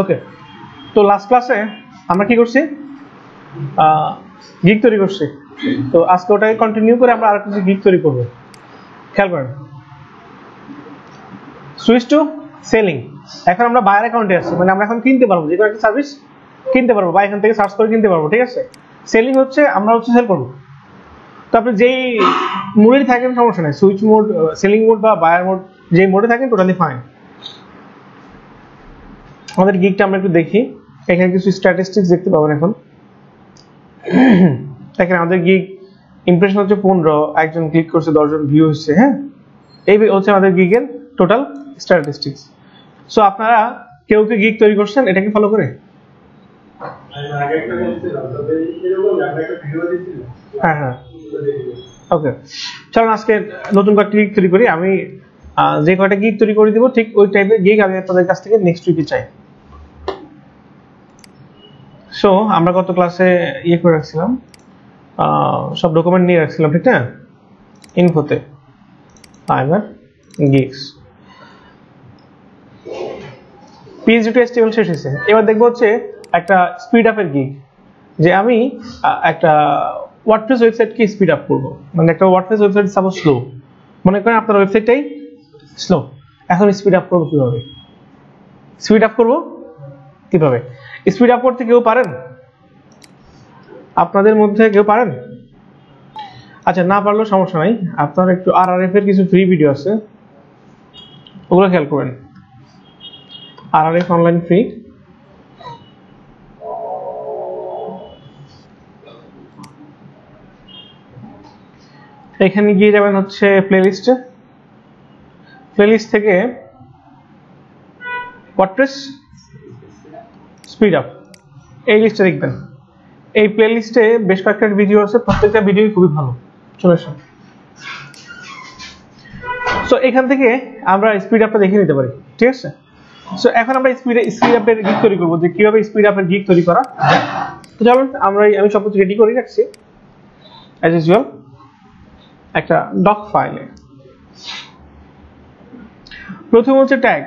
ওকে তো লাস্ট ক্লাসে আমরা কি করছি? গিগ তৈরি করছি। তো আজকে ওটাকে কন্টিনিউ করে আমরা আর কিছু গিগ তৈরি করব। খেয়াল করেন। সুইচ টু সেলিং এখন আমরা বায়ার অ্যাকাউন্টে আছি। মানে আমরা এখন কিনতে পারব। যে কোনো একটা সার্ভিস কিনতে পারব বা এখান থেকে সার্চ করে কিনতে পারব। ঠিক আছে? সেলিং হচ্ছে, আমরা হচ্ছে সেল করব। তো আপনি যেই মোডেই থাকেন সমস্যা নেই। সুইচ মোড সেলিং মোড বা বায়ার মোড যেই মোডে থাকেন টোটালি ফাইন আমাদের গিগটা আমরা একটু দেখি। এখানে কিছু স্ট্যাটিস্টিক্স দেখতে পাবেন এখন। দেখেন, আমাদের গিগ ইমপ্রেশন হচ্ছে পনেরো, একজন ক্লিক করছে দশজন ভিউ হচ্ছে হ্যাঁ? এই হচ্ছে আমাদের গিগের টোটাল স্ট্যাটিস্টিক্স সো আপনারা কেউ কি গিগ তৈরি করছেন? এটাকে ফলো করে? হ্যাঁ হ্যাঁ। ওকে চলুন, আজকে নতুন কয়েকটি গিগ তৈরি করি। আমি যে কয়টা গিগ তৈরি করে দিব, ঠিক ওই টাইপের গিগ আমি আপনাদের কাছ থেকে নেক্সট উইকে চাই। সো আমরা গত ক্লাসে ইয়ে করে রাখছিলাম সব ডকুমেন্ট নিয়ে রাখছিলাম, ঠিক না? ইনফোতে Fiverr gigs PSD to HTML শেষ হয়েছে। এবার দেখব হচ্ছে একটা স্পিড আপের গিগ যে আমি একটা ওয়ার্ডপ্রেস ওয়েবসাইটকে স্পিড আপ করব? মানে একটা ওয়ার্ডপ্রেস ওয়েবসাইট সাপোজ স্লো মনে করেন আপনার ওয়েবসাইটটাই স্লো এখন স্পিড আপ করব কীভাবে? স্পিড আপ করব কীভাবে? স্পিড আপ করতে কেউ পারেন? আপনাদের মধ্যে কেউ পারেন? আচ্ছা না পারলেও সমস্যা নাই। আপনার একটু আর আর এফ এর কিছু ফ্রি ভিডিও আছে। ওগুলো খেয়াল করেন আর আর এফ অনলাইন ফ্রি এখানে গিয়ে যাবেন হচ্ছে প্লেলিস্টে প্লেলিস্ট থেকে ওয়ার্ডপ্রেস স্পিড আপ এই লিস্টে দেখবেন। এই প্লে লিস্টে বেশ কয়েকটা ভিডিও আছে, প্রত্যেকটা ভিডিও খুবই ভালো। চলে আসুন। সো এখান থেকে আমরা স্পিড আপটা দেখে নিতে পারি, ঠিক আছে? সো এখন আমরা স্পিড স্পিড আপের গিক তৈরি করব, যে কীভাবে স্পিড আপের গিক তৈরি করা তো চলুন, আমরা আমি সব কিছু রেডি করে রাখছি। অ্যাজ ইউজুয়াল একটা ডক ফাইলে প্রথম হচ্ছে ট্যাগ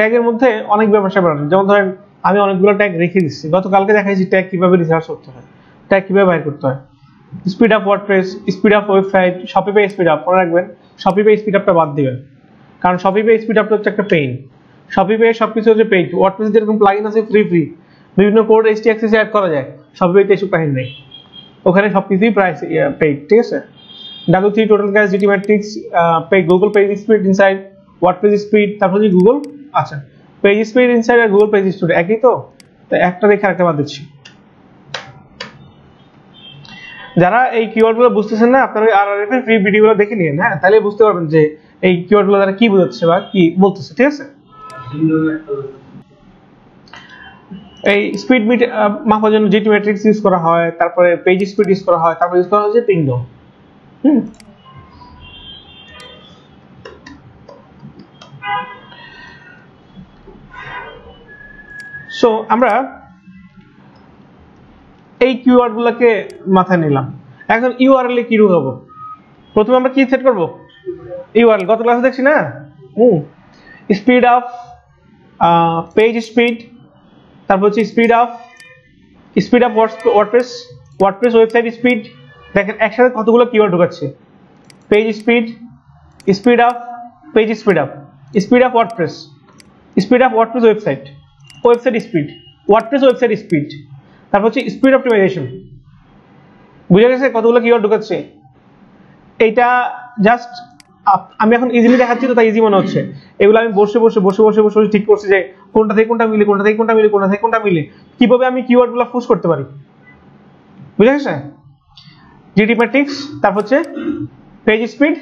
ট্যাগের মধ্যে অনেক ব্যবসা বাড়ানো যেমন ধরেন, আমি অনেকগুলো ট্যাগ রেখে দিচ্ছি। গতকালকে দেখাইছি ট্যাগ কীভাবে রিসার্চ করতে হয়। ট্যাগ কীভাবে বাইর করতে হয়। Speed up WordPress speed up website শপিপে speed up মনে রাখবেন শপিপে স্পিড আপটা বাদ দিবেন। কারণ শপি পে স্পিড আপটা হচ্ছে একটা পেইন শপিপে সবকিছু হচ্ছে পেইড ওয়ার্ডপ্রেস যেরকম প্লাগইন আছে ফ্রি ফ্রি বিভিন্ন কোড এইচটি অ্যাক্সেস অ্যাড করা যায়। শপিপেতে এসব কাহিনী নেই। ওখানে সবকিছুই প্রাইস পেইড ঠিক আছে? W three total cache, GTmetrix page Google page speed insights WordPress speed তারপর যে গুগল আচ্ছা পেজ স্পিড ইনসাইড আর গুগল পেজ স্পিড একই তো? তো একটা রেখে একটা বাদ দিচ্ছি। যারা এই কিওয়ার্ডগুলো বুঝতেছেন না, আপনারা আর আর এর ফ্রি ভিডিওগুলো দেখে নিন হ্যাঁ? তাহলে বুঝতে পারবেন যে এই কিওয়ার্ডগুলো তারা কি বোঝাচ্ছে বা কি বলতেছে, ঠিক আছে? এই স্পিড মিট মাপার জন্য জিটি ম্যাট্রিক্স ইউজ করা হয়, তারপরে পেজ স্পিড ইউজ করা হয়, তারপরে ইউজ করা হচ্ছে পিংডম হুম? সো আমরা এই কিওয়ার্ড গুলোকে মাথায় নিলাম। এখন ইউআরএল এ কি ঢুকাবো প্রথমে আমরা কি সেট করব? ইউআরএল গত ক্লাসে দেখছি না? হুম। স্পিড অফ পেজ স্পিড তারপর হচ্ছে speed of speed of WordPress WordPress website speed দেখেন একসাথে কতগুলো keyword ঢুকাচ্ছে। Page speed speed of page speed up speed of WordPress speed of WordPress website website speed WordPress website speed, তারপর হচ্ছে speed optimisation. বুঝে গেছে কতগুলো কিওয়ার্ড ঢুকাচ্ছে? এইটা just আমি এখন ইজিলি দেখাচ্ছি তো, তাই ইজি মনে হচ্ছে। এগুলো আমি বসে বসে বসে বসে বসে ঠিক করছি যে কোনটা থেকে কোনটা মিলে, কোনটা থেকে কোনটা মিলে, কোনটা থেকে কোনটা মিলে, কীভাবে আমি কিওয়ার্ডগুলো ফুস করতে পারি। বুঝে গেছে? জিডি ম্যাট্রিক্স তারপর হচ্ছে পেজ স্পিড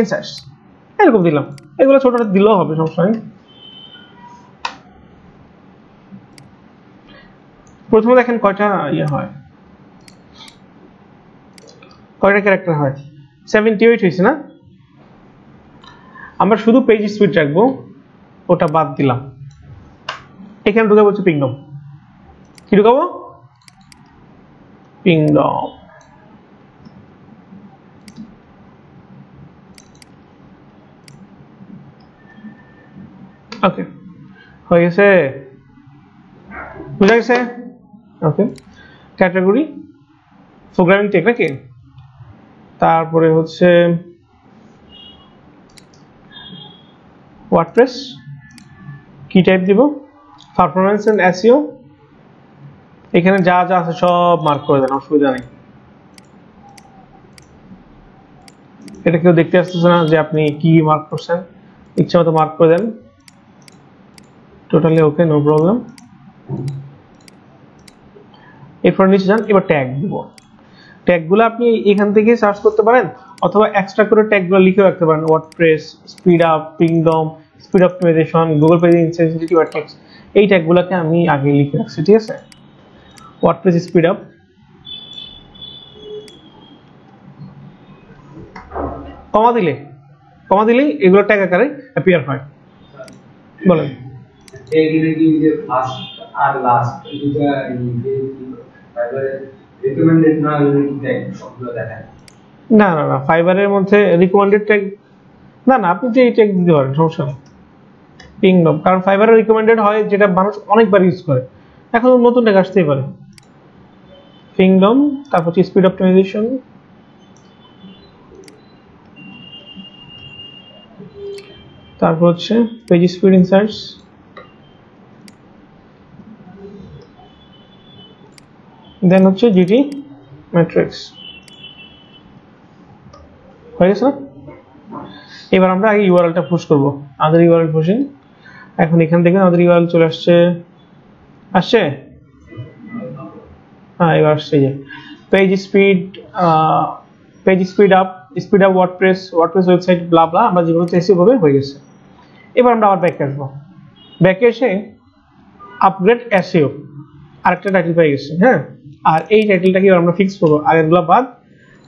ইনসার্টস এরকম দিলাম। এগুলো ছোট দিলেও হবে, সমস্যা নেই। প্রথমে দেখেন কয়টা ইয়ে হয়? কয়টা ক্যারেক্টার হয়? সেভেন্টি এইট হয়েছে না? আমরা শুধু পেজ স্পিড রাখব, ওটা বাদ দিলাম। এখানে ঢুকাবো হচ্ছে পিংডম কি ঢুকাবো? পিংডম ওকে হয়ে গেছে। বুঝা গেছে? ওকে ক্যাটাগরি প্রোগ্রামিং টেক নাকি তারপরে হচ্ছে ওয়ার্ডপ্রেস কি টাইপ দিব? পারফরমেন্স এন্ড এসইও এখানে যা যা আছে সব মার্ক করে দেন, অসুবিধা নেই। এটা কেউ দেখতে আসতেছে না যে আপনি কি মার্ক করছেন। ইচ্ছা মতো মার্ক করে দেন। টোটালি ওকে নো প্রবলেম এরপর নিচে যান, এবার ট্যাগ দিব। ট্যাগগুলো আপনি এখান থেকে সার্চ করতে পারেন, অথবা এক্সট্রা করে ট্যাগগুলো লিখে রাখতে পারেন। WordPress speed up Pingdom speed optimization Google page insensitive text এই ট্যাগগুলোকে আমি আগে লিখে রাখছি, ঠিক আছে? ওয়ার্ডপ্রেস স্পিড আপ কমা দিলে? কমা দিলেই এগুলো ট্যাগ আকারে অ্যাপিয়ার হয়। বলেন। আর লাস্ট না না না ফাইবারের মধ্যে রিকমেন্ডেড ট্যাগ না না, আপনি যে এই ট্যাগ দিতে পারেন, সমস্যা নেই। কিংডম কারণ ফাইবারের রিকমেন্ডেড হয়, যেটা মানুষ অনেকবার ইউজ করে। এখন নতুন ট্যাগ আসতেই পারে। কিংডম তারপর হচ্ছে স্পিড অপটিমাইজেশন তারপর হচ্ছে পেজ স্পিড ইনসাইটস দেন হচ্ছে জিটি ম্যাট্রিক্স হয়ে গেছে না? এবার আমরা আগে ইউআরএলটা পুশ করব। আমাদের ইউআরএল পুশিং এখন এখান থেকে আমাদের ইউআরএল চলে আসছে। আসছে? হ্যাঁ এবার আসছে যে। Page speed page speed up speed up WordPress WordPress website blah blah আমরা যেগুলো চেয়েছি ওভাবে হয়ে গেছে। এবার আমরা আবার ব্যাকে আসব। ব্যাকে এসে আপগ্রেড এসইও আরেকটা টাইটেল পেয়ে গেছে হ্যাঁ? আর এই টাইটেলটাকে আমরা ফিক্স করব? আগেরগুলো বাদ।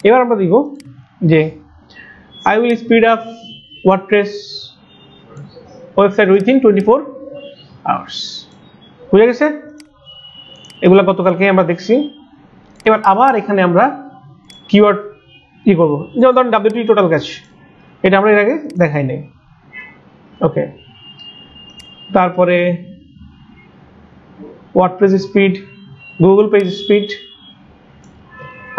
এবার আমরা দিব যে I will speed up WordPress website within 24 hours বুঝে গেছে? এগুলা গতকালকে আমরা দেখছি। এবার আবার এখানে আমরা কিওয়ার্ড কি করব। যেমন ধরুন ডাব্লিউপি টোটাল কাজ এটা আমরা এর আগে দেখাই নাই। ওকে তারপরে WordPress speed Google page speed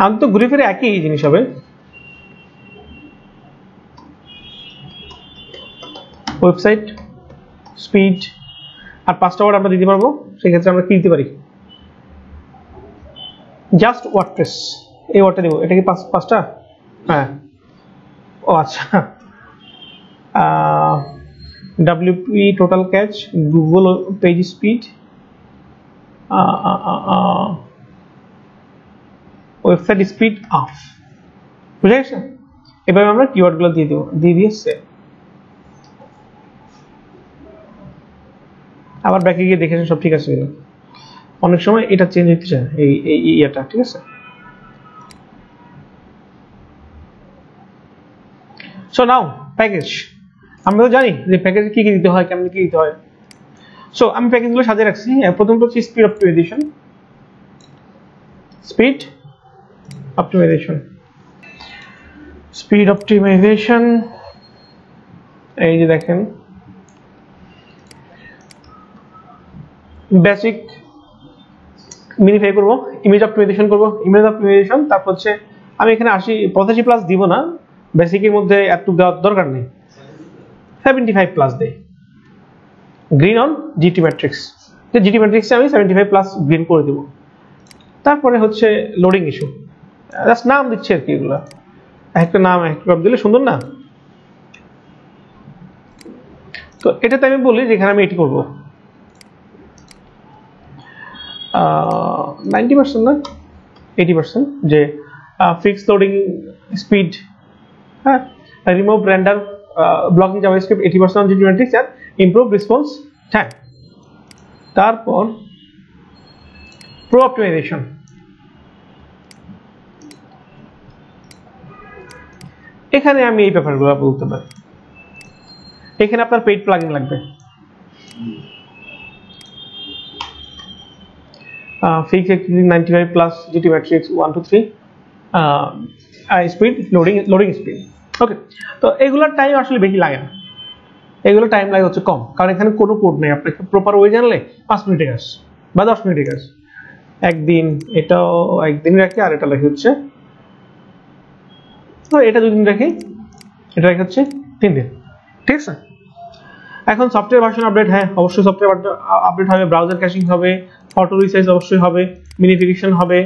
আমি তো ঘুরে ফিরে একই জিনিস হবে। ওয়েবসাইট স্পিড আর পাঁচটা ওয়ার্ড আমরা দিতে পারব, সেক্ষেত্রে আমরা কি দিতে পারি? জাস্ট ওয়ার্ডপ্রেস এই ওয়ার্ডটা দেবো। এটা কি পাঁচ পাঁচটা হ্যাঁ। ও আচ্ছা। WP total cache Google page speed website speed of বুঝে গেছে? এবার আমরা কিওয়ার্ডগুলো দিয়ে দেবো, দিয়ে দিয়ে সেভ আবার ব্যাকে গিয়ে দেখেছেন সব ঠিক আছে অনেক সময় এটা চেঞ্জ হতে চায় এই এই ইয়েটা, ঠিক আছে? সো নাও প্যাকেজ আমরা তো জানি যে প্যাকেজে কি কি দিতে হয়, কেমন কি দিতে হয়। সো আমি প্যাকেজগুলো সাজিয়ে রাখছি। প্রথমটা হচ্ছে speed optimization speed optimization speed optimization এই যে দেখেন। বেসিক মিনিফাই করব ইমেজ অপটিমাইজেশন করব। ইমেজ অপটিমাইজেশন তারপর হচ্ছে আমি এখানে আশি, পঁচাশি প্লাস দিব না। বেসিকের মধ্যে এতটুকু দেওয়ার দরকার নেই। সেভেন্টি ফাইভ প্লাস দেই। গ্রিন অন জিটি ম্যাট্রিক্স যে জিটি ম্যাট্রিক্সে আমি সেভেন্টি ফাইভ প্লাস গ্রিন করে দেবো। তারপরে হচ্ছে লোডিং ইস্যু জাস্ট নাম দিচ্ছে আর কি এগুলো। একটা নাম, একটা দিলে সুন্দর না? তো এটাতে আমি বলি যেখানে আমি এটি করব। নাইনটি পার্সেন্ট না? এইটি পার্সেন্ট যে ফিক্স লোডিং স্পিড হ্যাঁ remove render blocking JavaScript eighty percent GT metrix and improve response time তারপর প্রো অপটিমাইজেশন এখানে আমি এই ব্যাপারগুলো বলতে পারি। এখানে আপনার পেইড প্লাগিং লাগবে। exceeding 95 plus GT matrix 1 to 3 uh, uh, speed loading loading speed okay তো এগুলোর টাইম আসলে বেশি লাগে না। এগুলো টাইম লাগে হচ্ছে কম। কারণ এখানে কোনো কোড নেই। আপনি প্রপার ওয়ে জানলে পাঁচ মিনিটে কাজ, বা দশ মিনিটে কাজ। একদিন এটাও একদিন রাখি, আর এটা রাখি হচ্ছে এটা দুদিন রাখি, এটা রাখি হচ্ছে তিন দিন। ঠিক আছে? এখন সফটওয়্যার ভার্সন আপডেট হ্যাঁ অবশ্যই সফটওয়্যার আপডেট হবে। ব্রাউজার ক্যাশিং হবে ফটো রিসাইজ অবশ্যই হবে মিনিফিকেশন হবে।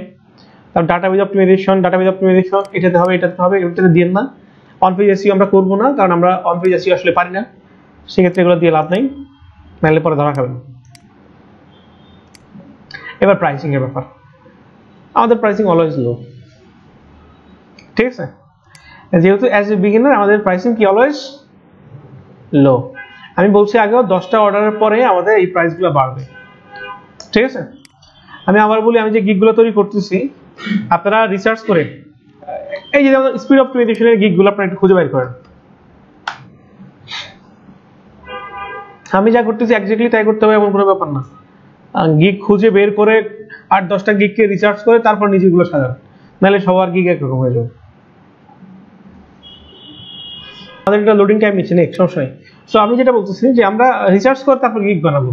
তারপর ডাটাবেজ অপটিমাইজেশন ডাটাবেজ অপটিমাইজেশন এটাতে হবে এটাতে হবে, এটাতে দিয়ে না। অন পেজ এসিও আমরা করব না, কারণ আমরা অন পেজ এসিও আসলে পারি না। সেক্ষেত্রে এগুলো দিয়ে লাভ নেই, নাহলে পরে ধরা খাবেন। এবার প্রাইসিং এর ব্যাপার। আমাদের প্রাইসিং অলওয়েজ লো ঠিক আছে? যেহেতু অ্যাজ এ বিগিনার আমাদের প্রাইসিং কি অলওয়েজ লো আমি বলছি আগেও দশটা অর্ডারের পরে আমাদের এই প্রাইসগুলো বাড়বে। ঠিক আছে? আমি আবার বলি, আমি যে গিগগুলো তৈরি করতেছি, আপনারা রিসার্চ করে এই যে যেমন স্পিড অপটিমাইজেশনের গিগগুলো আপনারা একটু খুঁজে বের করেন। আমি যা করতেছি এক্স্যাক্টলি তাই করতে হবে এমন কোনো ব্যাপার না। গিগ খুঁজে বের করে আট দশটা গিগকে রিসার্চ করে তারপর নিজেগুলো সাজান। নাহলে সবার গিগ একরকম হয়ে যাবে। আমাদের একটা লোডিং টাইম নিচ্ছে নেই সমস্যা সো আমি যেটা বলতেছি যে আমরা রিসার্চ করে তারপর গিগ বানাবো।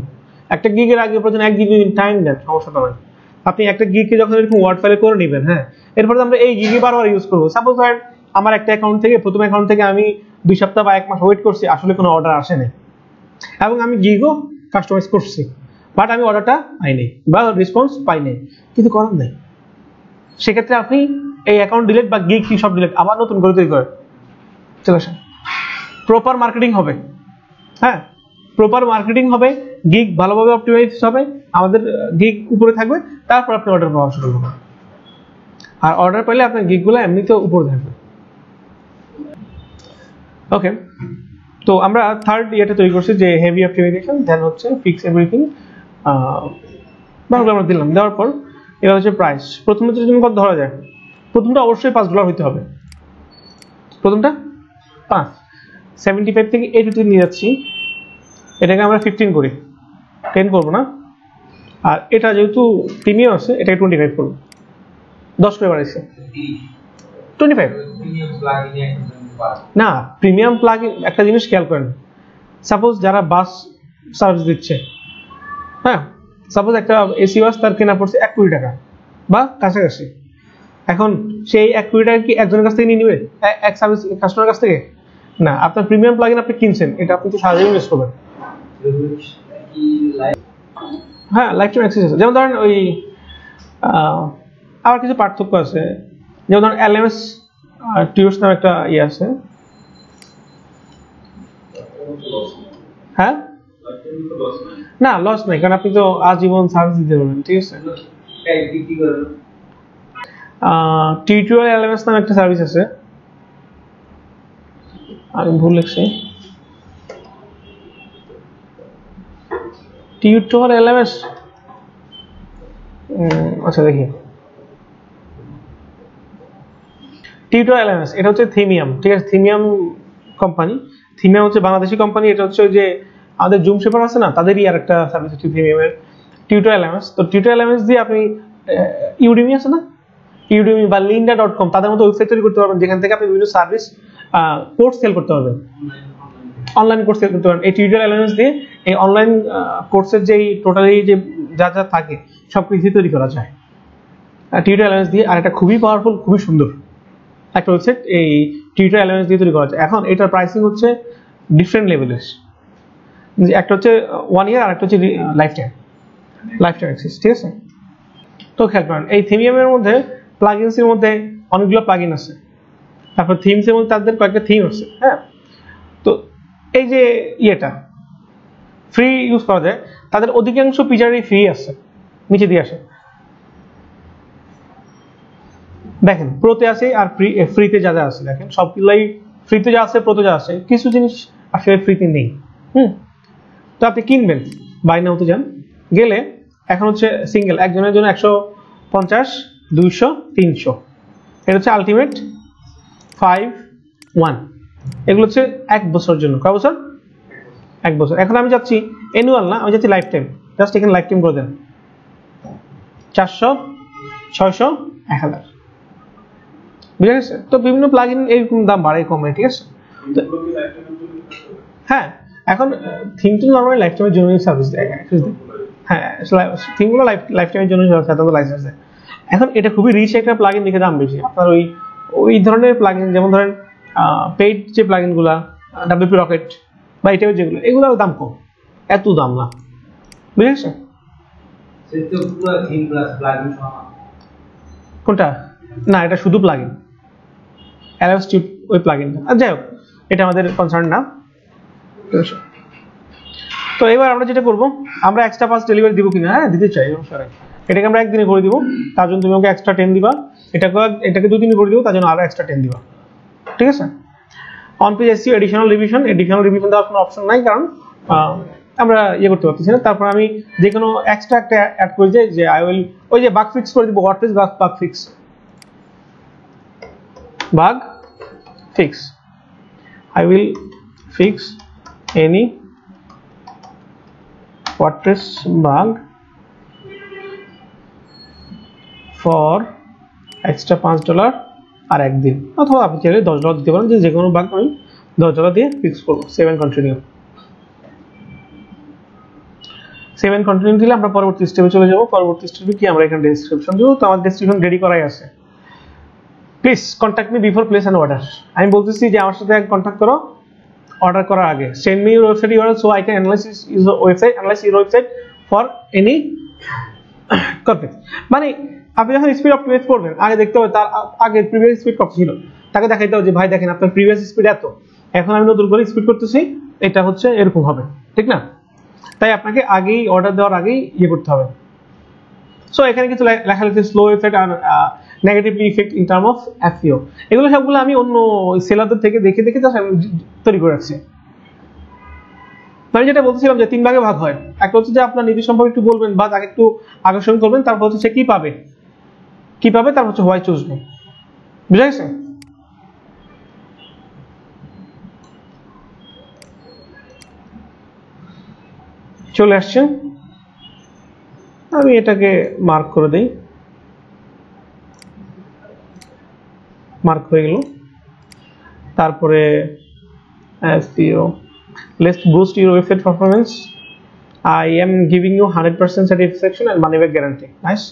একটা গিগের আগে প্রথমে এক গিগ টাইম দেন, সমস্যাটা নয় আপনি একটা গিগকে যখন এরকম ওয়ার্ড ফাইলে করে নেবেন হ্যাঁ? এরপরে আমরা এই গিগে বারবার ইউজ করব। সাপোজ ধরেন, আমার একটা অ্যাকাউন্ট থেকে, প্রথম অ্যাকাউন্ট থেকে আমি দুই সপ্তাহ বা এক মাস ওয়েট করছি, আসলে কোনো অর্ডার আসে নাই। এবং আমি গিগও কাস্টমাইজ করছি বাট আমি অর্ডারটা পাইনি বা রেসপন্স পাইনি। কিন্তু করার নেই। সেক্ষেত্রে আপনি এই অ্যাকাউন্ট ডিলিট বা গিগ কি সব ডিলিট আবার নতুন করে তৈরি করেন। চলে আসেন। প্রপার মার্কেটিং হবে। হ্যাঁ? প্রপার মার্কেটিং হবে গিগ ভালোভাবে অপটিমাইজ হবে, আমাদের গিগ উপরে থাকবে, তারপর আপনি অর্ডার পাওয়া শুরু করবেন। আর অর্ডার পেলে আপনার গিগগুলো এমনিতেও উপরে থাকবে। ওকে তো আমরা থার্ড ইয়েটা তৈরি করছি, যে হেভি অপটিমাইজেশন দেন হচ্ছে ফিক্স এভরিথিং বাকিগুলো আমরা দিলাম। দেওয়ার পর, এবার হচ্ছে প্রাইস প্রথমটা যদি কত ধরা যায়? প্রথমটা অবশ্যই পাঁচ ডলার হতে হবে। প্রথমটা, পাঁচ। সেভেন্টি ফাইভ থেকে এইট নিয়ে যাচ্ছি। এটাকে আমরা ফিফটিন করি। টেন করব না। আর এটা যেহেতু প্রিমিয়াম আছে, এটাকে টোয়েন্টি ফাইভ করব। দশ করে বাড়াইছে টোয়েন্টি ফাইভ। না প্রিমিয়াম প্লাগ একটা জিনিস খেয়াল করেন। সাপোজ যারা বাস সার্ভিস দিচ্ছে হ্যাঁ? সাপোজ একটা এসি বাস তার কেনা পড়ছে এক কোটি টাকা, বা কাছাকাছি। এখন সেই এক কোটি টাকা কি একজনের কাছ থেকে নিয়ে নেবে? এক সার্ভিস কাস্টমার কাছ থেকে? না, আপনার প্রিমিয়াম প্লাগিন আপনি কিনছেন, এটা আপনি তো সারাদিন ইউজ করবেন। হ্যাঁ লাইফ টাইম আছে। যেমন ধরেন ওই আবার কিছু পার্থক্য আছে। যেমন ধরেন এলএমএস টিউস নামে একটা ইয়ে আছে। হ্যাঁ? না লস নাই, কারণ আপনি তো আজীবন সার্ভিস দিতে পারবেন, ঠিক আছে? টিউটোরিয়াল এলএমএস নামে একটা সার্ভিস আছে। আমি ভুল লিখছি। টিউটোরিয়াল এলএমএস আচ্ছা দেখি। টিউটোরিয়াল এলএমএস এটা হচ্ছে থিমিয়াম ঠিক আছে? থিমিয়াম কোম্পানি থিমিয়াম হচ্ছে বাংলাদেশি কোম্পানি এটা হচ্ছে যে আমাদের জুম শেপার আছে না, তাদেরই আর একটা সার্ভিস হচ্ছে থিমিয়ামের টিউটোরিয়াল এলএমএস তো টিউটোরিয়াল এলএমএস দিয়ে আপনি ইউডিমি আছে না? ইউডিমি বা লিন্ডা ডট কম তাদের মতো ওয়েবসাইট তৈরি করতে পারবেন, যেখান থেকে আপনি বিভিন্ন সার্ভিস কোর্স সেল করতে পারবেন। অনলাইন কোর্স এই টিউটোরিয়াল অ্যালায়েন্স দিয়ে এই অনলাইন কোর্সের যেই টোটালি যে যা যা থাকে সব কিছু তৈরি করা যায়। টিউটোরিয়াল অ্যালায়েন্স দিয়ে, আর একটা খুবই পাওয়ারফুল খুবই সুন্দর। একটা ওয়েবসাইট এই টিউটোরিয়াল অ্যালায়েন্স দিয়ে তৈরি করা যায়। এখন এটার প্রাইসিং হচ্ছে ডিফারেন্ট লেভেলের একটা হচ্ছে ওয়ান ইয়ার আর একটা হচ্ছে lifetime lifetime access ঠিক আছে? তো খেয়াল করেন, এই থিমিয়ামের মধ্যে প্লাগিনসের মধ্যে অনেকগুলো প্লাগিন আছে। তারপর থিমসের মধ্যে তাদের কয়েকটা থিম আছে। হ্যাঁ? এই যে ইয়েটা ফ্রি ইউজ করা যায়, তাদের অধিকাংশ ফিচারই ফ্রি আছে, নিচে দিয়ে আসে। দেখেন প্রোতে আছে আর ফ্রিতে যা যা আছে, দেখেন, সবগুলাই ফ্রিতে যা আছে প্রোতে যা আছে, কিছু জিনিস আসলে ফ্রিতে নেই, হুম? তো আপনি কিনবেন বাই নাওতে যান, গেলে এখন হচ্ছে সিঙ্গেল একজনের জন্য একশো পঞ্চাশ, দুইশো, তিনশো। এটা হচ্ছে আলটিমেট ফাইভ ওয়ান এগুলো হচ্ছে এক বছর জন্য। কয় বছর? এক বছর। এখন আমি যাচ্ছি অ্যানুয়াল না, আমি যাচ্ছি লাইফ টাইম জাস্ট এখানে লাইফ টাইম করে দেন। চারশো, ছয়শো, এক হাজার। বুঝে গেছে? তো বিভিন্ন প্লাগ ইন এরকম দাম বাড়ে কমে, ঠিক আছে? হ্যাঁ এখন থিম তো নর্মালি লাইফ টাইমের জন্য সার্ভিস দেয়। হ্যাঁ থিমগুলো লাইফ লাইফ টাইমের জন্য সাধারণত লাইসেন্স দেয় এখন এটা খুবই রিচ একটা প্লাগইন দেখে দাম বেশি। আপনার ওই ওই ধরনের প্লাগইন যেমন ধরেন পেইড যে প্লাগইনগুলা ডাব্লিউপি রকেট বা এই টাইপের যেগুলো এগুলোর দাম কম। এত দাম না। সহ কোনটা? না এটা শুধু প্লাগইন অ্যালাউস টিউব ওই প্লাগইনটা আর যাই হোক এটা আমাদের কনসার্ন না। তো এবার আমরা যেটা করব আমরা এক্সট্রা পাস ডেলিভারি দিব কিনা? হ্যাঁ দিতে চাই নেই। এটাকে আমরা একদিনে করে দিব। তার জন্য তুমি আমাকে এক্সট্রা টেন দিবা। এটাকে এটাকে দুদিনে করে দিব তার জন্য আরও এক্সট্রা টেন দিবা। ঠিক আছে? On page SC additional revision additional revision দেওয়ার কোনো অপশন নাই, কারণ আমরা ইয়ে করতে পারতেছি না। তারপর আমি যে কোনো এক্সট্রা একটা অ্যাড করে যাই যে আই উইল ওই যে বাগ ফিক্স করে দিব what is bug bug fix bug fix I will fix any WordPress bug for extra পাঁচ ডলার আর একদিন। অথবা আপনি চাইলে দশ ডলার দিতে পারেন, যে কোনো বাগ আমি দশ ডলার দিয়ে ফিক্স করব। সেভেন কন্টিনিউ সেভেন কন্টিনিউ দিলে আমরা পরবর্তী স্টেপে চলে যাব। পরবর্তী স্টেপে কি আমরা এখানে ডেসক্রিপশন দেবো? তো আমার ডেসক্রিপশন রেডি করাই আছে। Please contact me before place and order আমি বলতেছি যে আমার সাথে কন্ট্যাক্ট করো। অর্ডার করার আগে। Send me your website URL so I can analyse your website analyse your website for any conflict মানে আপনি যখন স্পিড অপটিমাইজ করবেন, আগে দেখতে হবে তার আগে প্রিভিয়াস স্পিড কত ছিল। তাকে দেখাইতে হবে যে, ভাই, দেখেন আপনার প্রিভিয়াস স্পিড এত। এখন আমি নতুন করে স্পিড করতেছি, এটা হচ্ছে এরকম হবে। ঠিক না? তাই আপনাকে আগেই অর্ডার দেওয়ার আগেই ইয়ে করতে হবে। সো এখানে কিছু লেখা লিখছে slow effect R negatively effect in term of অ্যাফিও এগুলো সবগুলো আমি অন্য সেলারদের থেকে দেখে দেখে আমি তৈরি করে রাখছি। আমি যেটা বলছিলাম যে, তিন ভাগে ভাগ হয়। একটা হচ্ছে যে, আপনার নিজের সম্পর্কে একটু বলবেন বা তাকে একটু আকর্ষণ করবেন, তারপর হচ্ছে সে কি পাবে? কি পাবে? তারপর হচ্ছে হোয়াই চুজবে বুঝা গেছে? চলে আসছেন আমি এটাকে মার্ক করে দেই। মার্ক হয়ে গেল। তারপরে least boost your website performance I am giving you hundred percent satisfaction and money back guarantee nice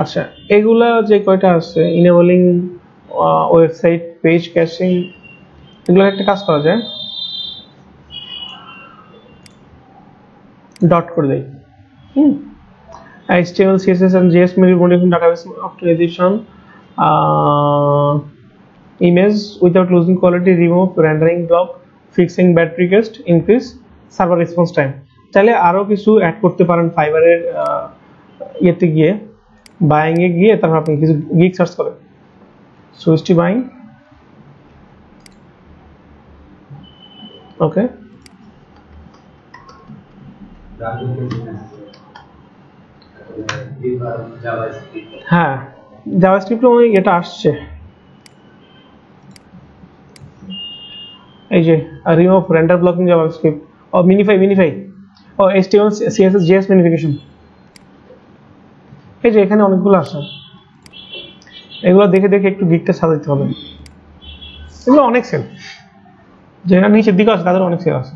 আচ্ছা এগুলা যে কয়টা আছে? ইনেবলিং ওয়েবসাইট পেজ ক্যাশিং এগুলো একটা কাজ করা যায়? ডট করে দেই। হুম। HTML CSS and JS media modification database optimisation image without losing quality remove rendering block fixing battery cost increase server response time তাহলে আরও কিছু অ্যাড করতে পারেন ফাইবারের ইয়েতে গিয়ে। বাইং এ গিয়ে তারপর আপনি কিছু গিগ সার্চ করেন। সুইচটি বাইং ওকে জাভাস্ক্রিপ্ট হ্যাঁ জাভাস্ক্রিপ্টে ওই এটা আসছে। এই যে রিমুভ রেন্ডার ব্লকিং জাভাস্ক্রিপ্ট ও মিনিফাই মিনিফাই ও HTML CSS JS মিনিফিকেশন এই যে এখানে অনেকগুলো আছে। এগুলো দেখে দেখে একটু গিকটা সাজাতে হবে। এগুলো অনেক সেল যেটা নিচের দিকে আছে, তাদের অনেক সেল আছে।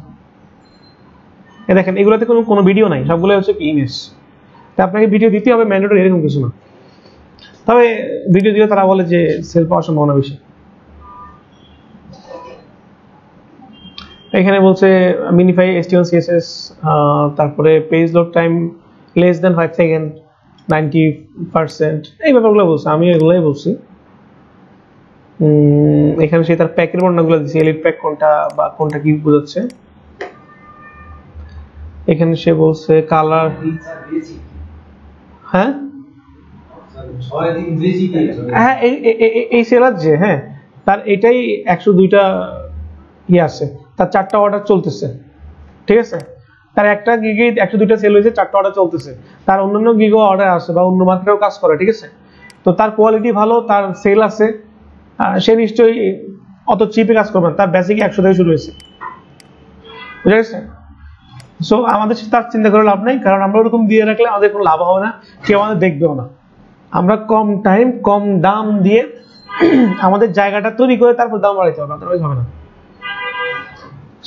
এ দেখেন, এগুলোতে কোনো কোনো ভিডিও নাই। সবগুলো হচ্ছে ইমেজ তা আপনাকে ভিডিও দিতে হবে ম্যান্ডেটরি এরকম কিছু না। তবে ভিডিও দিলে তারা বলে যে সেল পাওয়ার সম্ভাবনা বেশি। এখানে বলছে মিনিফাই এসটিএল সিএসএস তারপরে page load time less than five second ninety percent. এই ব্যাপারগুলো বলছে, আমি এগুলোই বলছি। এখানে সে তার প্যাকের বর্ণনাগুলো দিচ্ছে এলিট প্যাক কোনটা বা কোনটা কি বোঝাচ্ছে। এখানে সে বলছে কালার হ্যাঁ? হ্যাঁ এই সেলার যে হ্যাঁ তার এটাই একশো দুইটা ইয়ে আছে, তার চারটা অর্ডার চলতেছে। ঠিক আছে? তার একটা গিগে একশো দুইটা সেল হয়েছে, চারটা অর্ডার চলতেছে। তার অন্যান্য গিগও অর্ডার আছে বা অন্য মার্কেটেও কাজ করে, ঠিক আছে? তো তার কোয়ালিটি ভালো, তার সেল আছে। সে নিশ্চয়ই অত চিপে কাজ করবে না। তার বেসিক একশো থেকে শুরু হয়েছে। বুঝা গেছে? সো আমাদের তার চিন্তা করে লাভ নেই, কারণ আমরা ওরকম দিয়ে রাখলে আমাদের কোনো লাভ হবে না, কেউ আমাদের দেখবেও না। আমরা কম টাইম কম দাম দিয়ে আমাদের জায়গাটা তৈরি করে তারপর দাম বাড়াইতে হবে আদারওয়াইজ হবে না।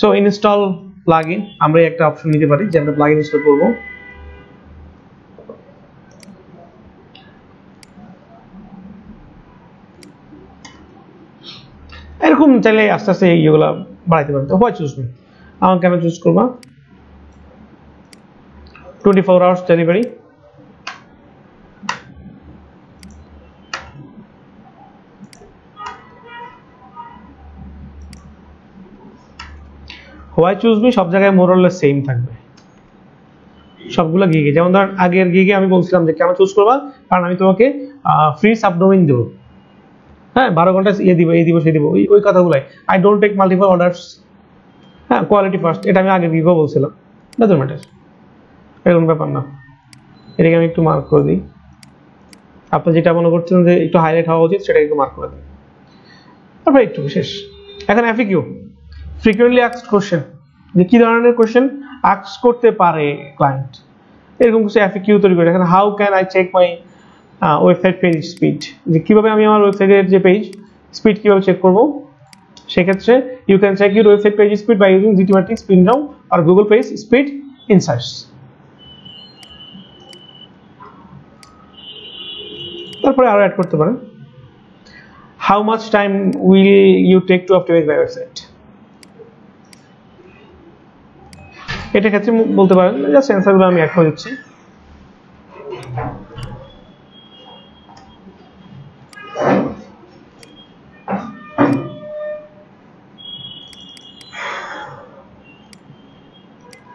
সো ইনস্টল প্লাগইন আমরা একটা অপশন নিতে পারি যে আমরা প্লাগইন ইনস্টল করব। এরকম চাইলে আস্তে আস্তে ইয়েগুলো বাড়াইতে পারেন। তো হোয়াই চুজ মি আমাকে আমি চুজ করবা। Twenty four hours delivery why choose me সব জায়গায় মোরলে সেম থাকবে। সবগুলো গিগে যেমন ধর আগের গিগে আমি বলছিলাম যে, কেন চুজ করবা? কারণ আমি তোমাকে ফ্রি সাবডোমিন দেবো। হ্যাঁ বারো ঘণ্টা ইয়ে দিব, এই দিব সেই দিব, ওই ওই কথাগুলাই। I don't take multiple orders হ্যাঁ কোয়ালিটি ফার্স্ট এটা আমি আগের গিগেও বলছিলাম। ডাজন্ট ম্যাটার এরকম ব্যাপার না। এটাকে আমি একটু মার্ক করে দিই। আপনি যেটা মনে করছেন যে, একটু হাইলাইট হওয়া উচিত সেটা একটু মার্ক করে দিন তারপরে একটু শেষ। এখন এফিকিউ ফ্রিকুয়েন্টলি আক্সড কোশ্চেন যে কি ধরনের কোশ্চেন আক্স করতে পারে ক্লায়েন্ট এরকম কিছু এফিকিউ তৈরি করে। এখন how can I check my website page speed যে কীভাবে আমি আমার ওয়েবসাইটের যে পেজ স্পিড কীভাবে চেক করব? সেক্ষেত্রে you can check your website page speed by using GTmetrix spin down R Google page speed insights তারপরে আরও অ্যাড করতে পারেন। How much time will you take to optimise my website এটা ক্ষেত্রে বলতে পারেন জাস্ট সেন্সারগুলো আমি অ্যাড করে দিচ্ছি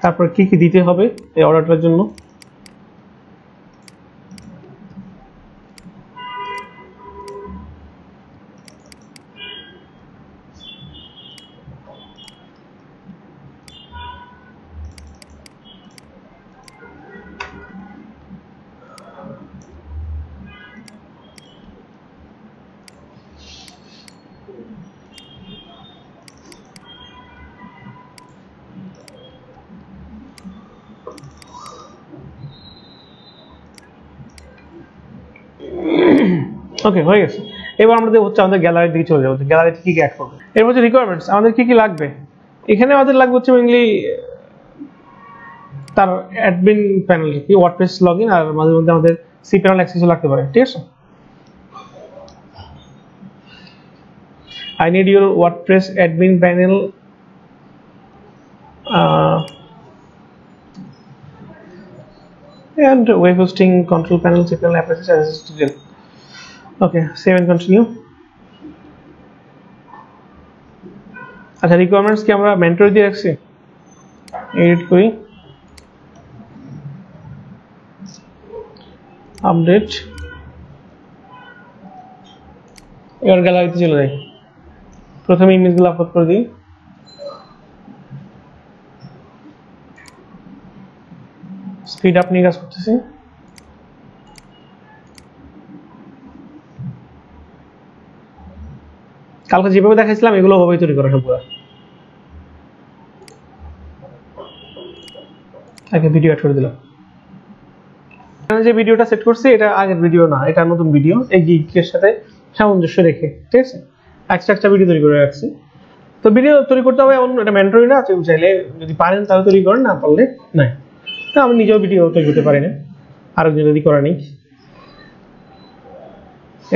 তারপর কি কি দিতে হবে এই অর্ডারটার জন্য? ওকে হয়ে গেছে। এবার আমাদের হচ্ছে আমাদের গ্যালারির দিকে চলে যাব। গ্যালারিতে কি কি অ্যাড করবে? এরপর হচ্ছে রিকোয়ারমেন্টস আমাদের কি কি লাগবে? এখানে আমাদের লাগবে হচ্ছে মেইনলি তার অ্যাডমিন প্যানেল কি ওয়ার্ডপ্রেস লগইন আর মাঝে মধ্যে আমাদের সি প্যানেল অ্যাক্সেসও লাগতে পারে ঠিক আছে? Need your WordPress admin panel uh, and web hosting control panel, cPanel application as detail. Okay, save and continue. আচ্ছা রিকোয়ারমেন্টস কি আমরা মেন্টর দিয়ে রাখছি? এডিট করি। আপডেট এবার গ্যালারিতে চলে যাই। প্রথমে ইমেজগুলো আপলোড করে দিই। স্পিড আপ নিয়ে কাজ করতেছি। কালকে যেভাবে দেখাইছিলাম, এগুলো ওভাবেই তৈরি করা সবগুলো আগে ভিডিও অ্যাড করে দিলাম। যে ভিডিওটা সেট করছি, এটা আগের ভিডিও না, এটা নতুন ভিডিও এই সাথে সামঞ্জস্য রেখে, ঠিক আছে? এক্সট্রা ভিডিও তৈরি করে রাখছি। তো ভিডিও তৈরি করতে হবে এমন এটা ম্যান্ডারি না কেউ চাইলে যদি পারেন তাহলে তৈরি করেন, না পারলে নাই। না আমি নিজেও ভিডিও তৈরি করতে পারি না, আরেকজন যদি করা নেই।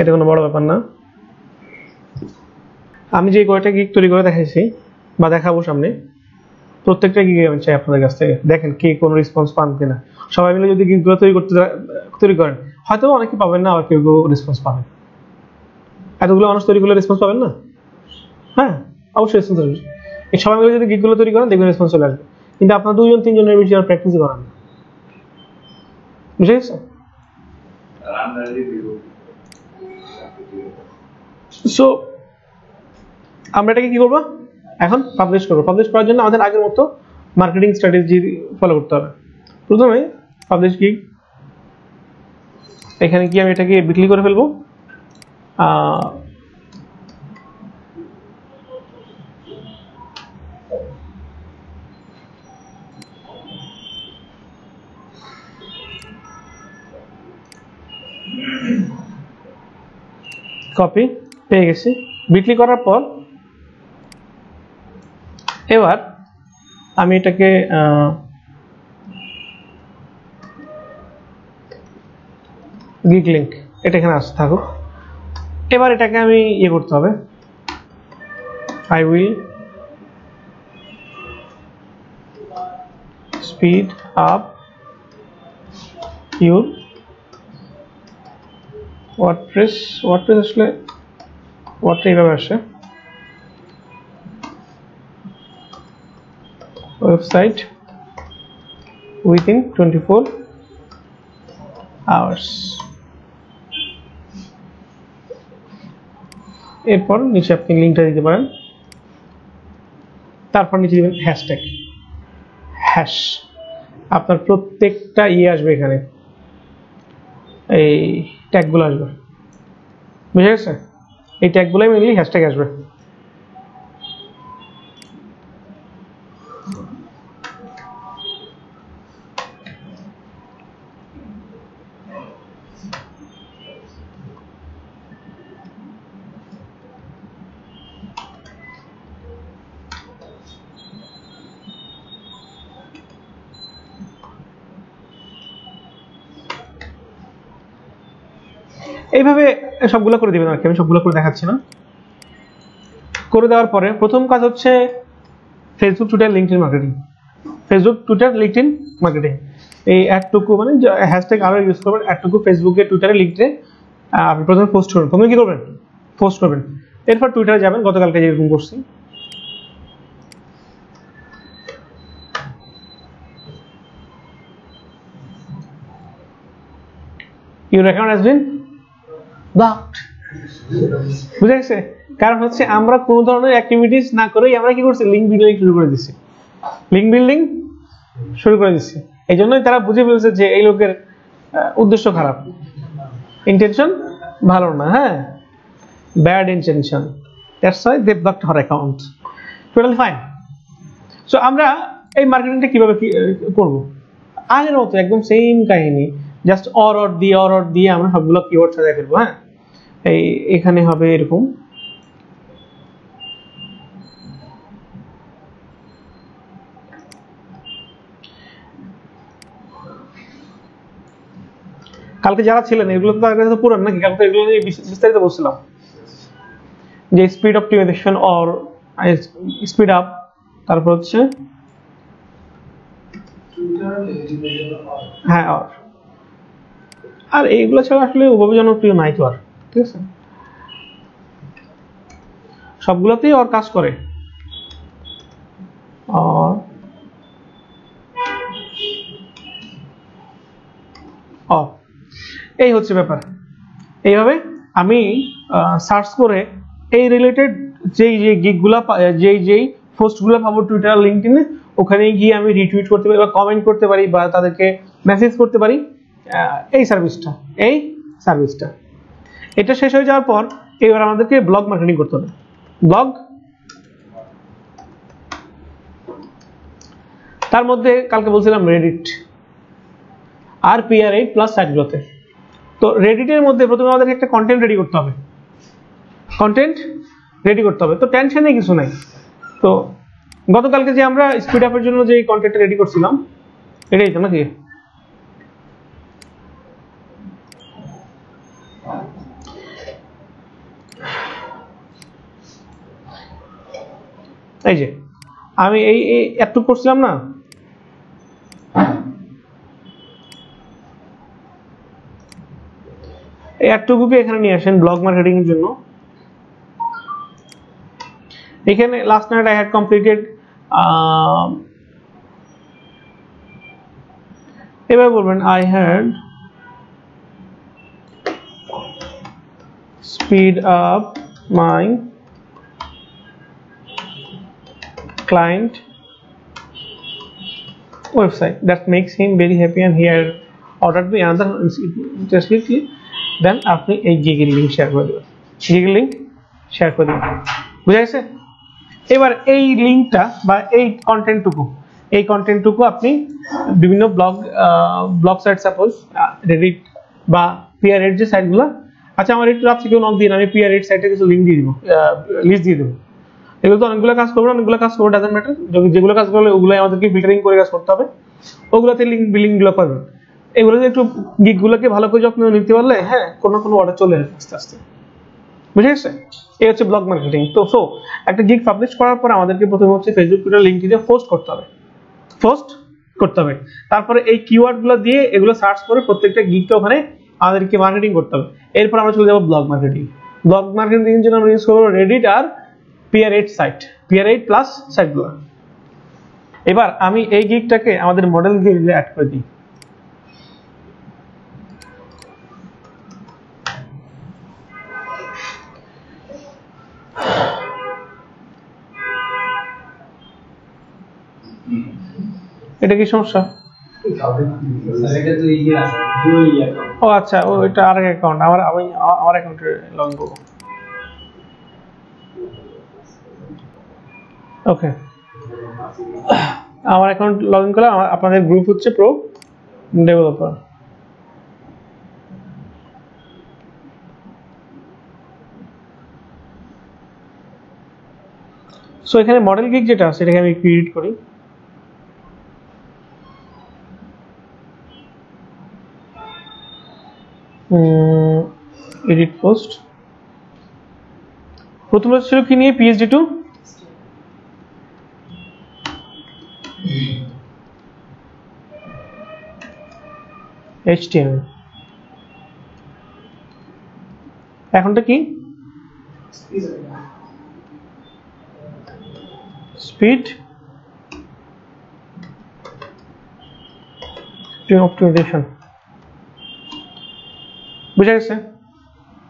এটা কোনো বড় ব্যাপার না। আমি যে কয়টা গিগ তৈরি করে দেখাইছি বা দেখাবো সামনে প্রত্যেকটা গিগে আমি চাই আপনাদের কাছ থেকে। দেখেন কে কোনো রেসপন্স পান কিনা। সবাই মিলে যদি গিগগুলো তৈরি করতে তৈরি করেন হয়তো অনেকে পাবেন না আবার কেউ কেউ রেসপন্স পাবেন এতগুলো মানুষ তৈরি করলে রেসপন্স পাবেন না? হ্যাঁ অবশ্যই রেসপন্স আসবে এই সবাই মিলে যদি গিগগুলো তৈরি করেন দেখবেন রেসপন্স চলে আসবে। কিন্তু আপনার দুজন তিনজনের বেশি আর প্র্যাকটিস করেন না। বুঝে গেছে সো আমরা এটাকে কি করব? এখন পাবলিশ করব। পাবলিশ করার জন্য আমাদের আগের মতো মার্কেটিং স্ট্র্যাটেজি ফলো করতে হবে। প্রথমে পাবলিশ কি? এখানে কি আমি এটাকে বিক্রি করে ফেলব। কপি পেয়ে গেছি। বিক্রি করার পর এবার আমি এটাকে গিগ লিঙ্ক এটা এখানে আসতে থাকুক। এবার এটাকে আমি ইয়ে করতে হবে। I will speed up your WordPress WordPress আসলে ওয়ার্ডটা এইভাবে আসে। উইথিন টোয়েন্টি ফোর আওয়ার্স এরপর নিচে আপনি লিঙ্কটা দিতে পারেন। তারপর নিচে দিবেন হ্যাশট্যাগ হ্যাশ আপনার প্রত্যেকটা ইয়ে আসবে এখানে। এই ট্যাগগুলো আসবে। বুঝে গেছে? এই ট্যাগগুলোই মেনলি হ্যাশট্যাগ আসবে। এইভাবে সবগুলো করে দিবেন আর কি আমি সবগুলো করে দেখাচ্ছি না। করে দেওয়ার পরে প্রথম কাজ হচ্ছে Facebook Twitter LinkedIn marketing Facebook Twitter LinkedIn marketing এই অ্যাডটুকু মানে হ্যাশট্যাগ আরও ইউজ করবেন অ্যাডটুকু ফেসবুকে টুইটারে লিঙ্কডে আপনি প্রথমে পোস্ট করবেন প্রথমে কি করবেন? পোস্ট করবেন। এরপর টুইটারে যাবেন, গতকালকে যেরকম করছি। হ্যাজ বিন ব্লকড বুঝে গেছে? কারণ হচ্ছে আমরা কোনো ধরনের অ্যাক্টিভিটিস না করেই আমরা কি করছি? লিঙ্ক বিল্ডিং শুরু করে দিচ্ছি লিঙ্ক বিল্ডিং শুরু করে দিচ্ছি এই জন্যই তারা বুঝে ফেলছে যে এই লোকের উদ্দেশ্য খারাপ। ইন্টেনশন ভালো না হ্যাঁ? Bad intention that's why they blocked her account totally fine so আমরা এই মার্কেটিংটা কীভাবে করব? আগের মতো একদম সেম কাহিনী। জাস্ট অর অর দিয়ে অর অর দিয়ে আমরা সবগুলো কিওয়ার্ড সাজায় ফেলব হ্যাঁ? এই এখানে হবে এরকম। কালকে যারা ছিলেন, এগুলো তো তার কাছে পুরান নাকি? কালকে এগুলো নিয়ে বিস্তারিত বলছিলাম। যে speed optimisation or speed up তারপর হচ্ছে হ্যাঁ আর আর এইগুলো ছাড়া আসলে ওভাবে জনপ্রিয় নাই তো আর। ঠিক আছে। সবগুলোতেই ওর কাজ করে। ও, এই হচ্ছে ব্যাপার। এইভাবে আমি সার্চ করে এই রিলেটেড যেই যে গিগগুলা যেই যেই পোস্টগুলো পাবো টুইটার লিঙ্কডিনে ওখানে গিয়ে আমি রিটুইট করতে পারি বা কমেন্ট করতে পারি বা তাদেরকে মেসেজ করতে পারি। এই সার্ভিসটা এই সার্ভিসটা এটা শেষ হয়ে যাওয়ার পর এবার আমাদেরকে ব্লগ মার্কেটিং করতে হবে। ব্লগ তার মধ্যে কালকে বলছিলাম রেডিট আর পিআর এইট প্লাস সাইটগুলোতে তো রেডিটের মধ্যে প্রথমে আমাদেরকে একটা কন্টেন্ট রেডি করতে হবে। কন্টেন্ট রেডি করতে হবে। তো টেনশনে কিছু নাই। তো গতকালকে যে আমরা স্পিড আপের জন্য যে কন্টেন্টটা রেডি করছিলাম, এটাই তো নাকি? এই যে, আমি এই একটু করছিলাম না? এই এখানে নিয়ে আসেন ব্লগ মার্কেটিং এর জন্য। এখানে last night I had completed এবার বলবেন I had speed up my client website that makes him very happy and he had ordered me another interestingly then আপনি এই গিগের লিঙ্ক শেয়ার করে দেবেন। গিগের লিঙ্ক শেয়ার করে দেবেন। বুঝা গেছে? এবার এই লিঙ্কটা বা এই কন্টেন্টটুকু এই কন্টেন্টটুকু আপনি বিভিন্ন blog blog site suppose Reddit বা পিয়ারের যে সাইটগুলো আচ্ছা আমার একটু রাত্রি কেউ নক দিন, আমি পিআর এইট সাইটে কিছু লিঙ্ক দিয়ে দিব লিস্ট দিয়ে দেবো। এগুলো তো অনেকগুলো কাজ করব অনেকগুলো কাজ করব ডাজেন্ট ম্যাটার যেগুলো কাজ করলে ওগুলো আমাদেরকে ফিল্টারিং করে কাজ করতে হবে। ওগুলোতে লিঙ্ক বিলিংগুলো পাবেন। এগুলো একটু গিগ গুলোকে ভালো করে যত্ন নিতে পারলে হ্যাঁ কোনো কোনো অর্ডার চলে আসবে আস্তে আস্তে। বুঝে গেছে? এই হচ্ছে ব্লগ মার্কেটিং তো সো একটা গিগ পাবলিশ করার পর আমাদেরকে প্রথমে হচ্ছে ফেসবুক টুইটার দিয়ে পোস্ট করতে হবে। পোস্ট করতে হবে। তারপরে এই কিওয়ার্ডগুলো দিয়ে এগুলো সার্চ করে প্রত্যেকটা গিগকে ওখানে আমাদেরকে মার্কেটিং করতে হবে। এরপর আমরা চলে যাব ব্লগ মার্কেটিং ব্লগ মার্কেটিং জন্য আমরা ইউজ করব রেডিট আর PR eight site PR eight plus সাইটগুলো এবার আমি এই গিগটাকে আমাদের মডেল গিগে অ্যাড করে দিই। এটা কি সমস্যা? ও আচ্ছা ও এটা আরেক অ্যাকাউন্ট আমার, আমি, আমার অ্যাকাউন্টে লগ করব। ওকে আমার অ্যাকাউন্ট লগ ইন করলে আমার- আপনাদের গ্রুপ হচ্ছে প্রো ডেভেলপার সো এখানে মডেল গিগ যেটা আছে, এটাকে আমি একটু এডিট করি। এডিট পোস্ট প্রথমে ছিল কি নিয়ে? পিএইচডি টু এইচটিএমএল এখনটা কি? স্পিড অপটিমাইজেশন বুঝা গেছে?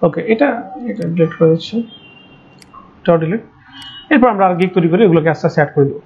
ওকে এটা এটা ডিলিট করে দিচ্ছি এটাও এরপর আমরা আর গিগ তৈরি করে এগুলোকে আস্তে আস্তে অ্যাড করে দেবো।